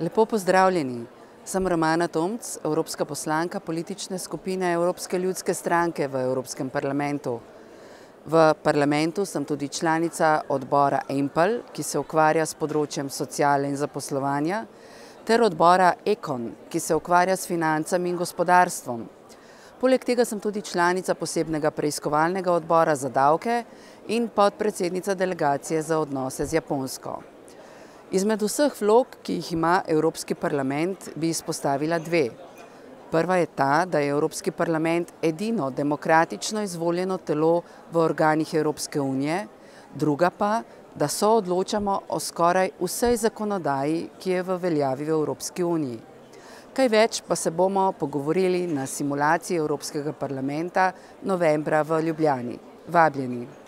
Lepo pozdravljeni. Sem Romana Tomc, evropska poslanka politične skupine Evropske ljudske stranke v Evropskem parlamentu. V parlamentu sem tudi članica odbora EMPL, ki se ukvarja s področjem sociale in zaposlovanja, ter odbora ECON, ki se ukvarja s financami in gospodarstvom. Poleg tega sem tudi članica posebnega preiskovalnega odbora za davke in podpredsednica delegacije za odnose z Japonsko. Izmed vseh vlog, ki jih ima Evropski parlament, bi izpostavila dve. Prva je ta, da je Evropski parlament edino demokratično izvoljeno telo v organih Evropske unije, druga pa, da so odločamo o skoraj vsej zakonodaji, ki je v veljavi v Evropski uniji. Kaj več pa se bomo pogovorili na simulaciji Evropskega parlamenta novembra v Ljubljani. Vabljeni!